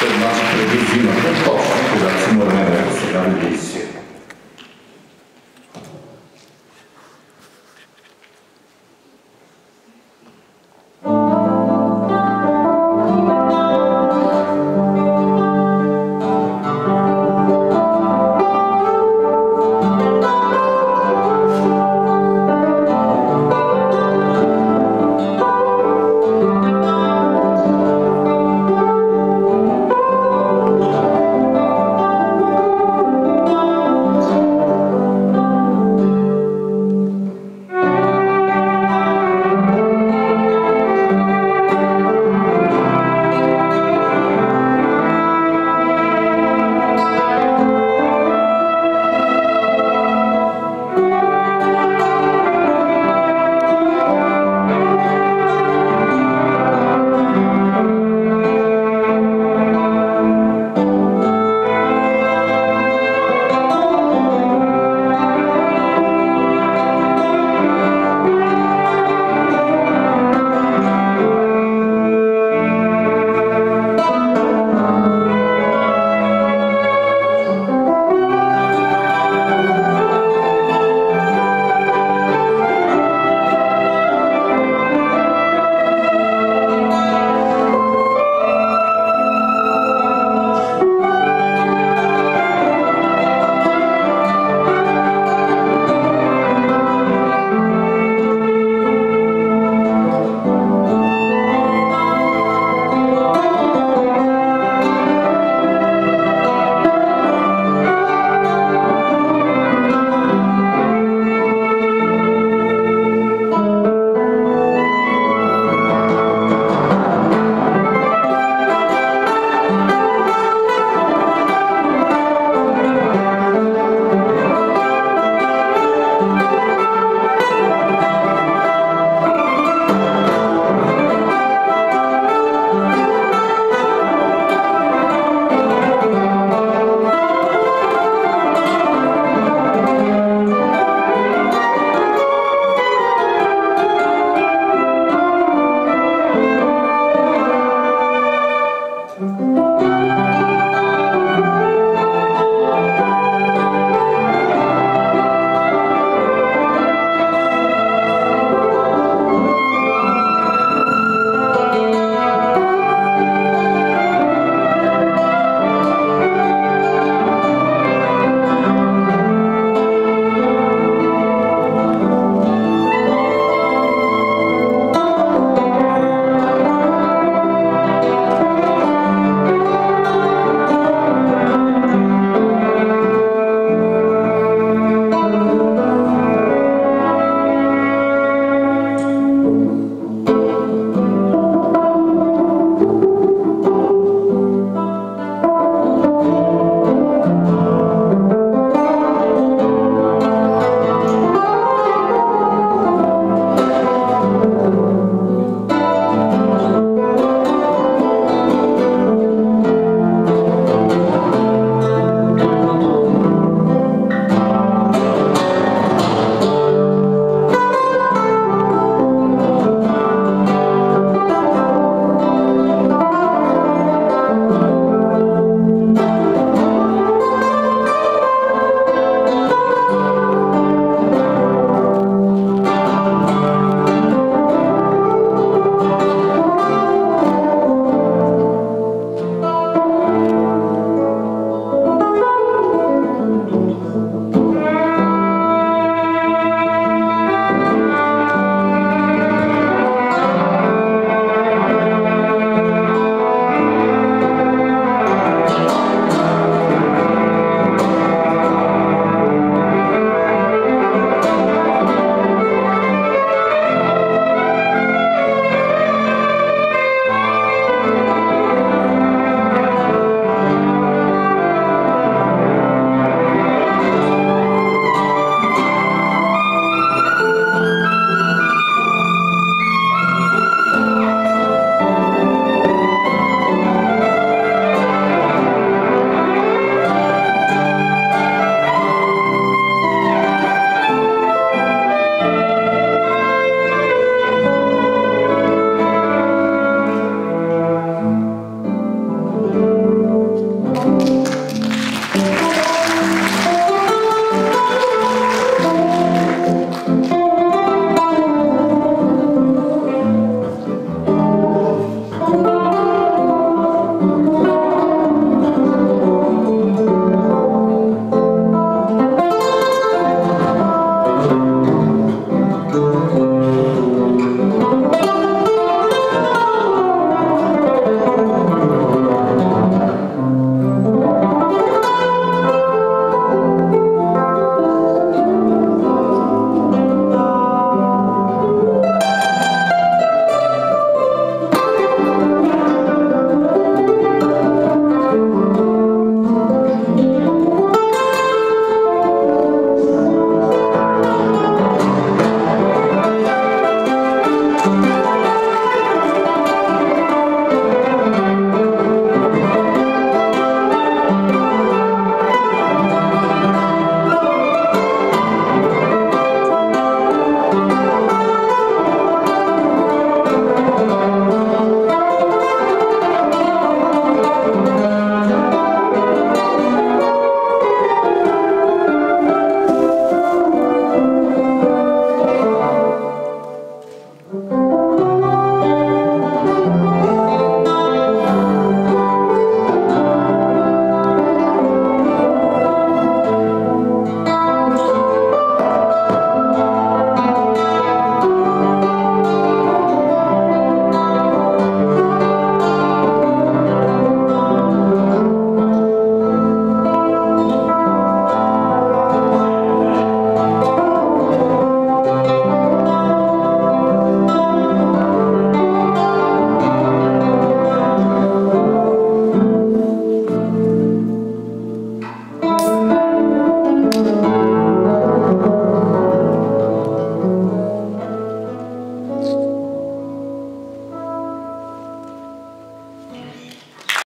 pelo é nosso